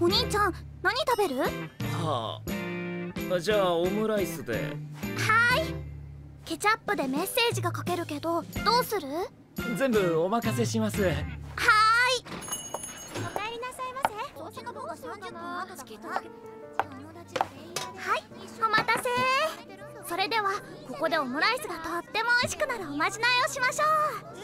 お兄ちゃん何食べる？はあ。じゃあオムライスで。はーい。ケチャップでメッセージが書けるけどどうする？全部お任せします。はーい。お帰りなさいませ。がはいお待たせ。それではここでオムライスがとっても美味しくなるおまじないをしましょう。